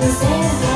the same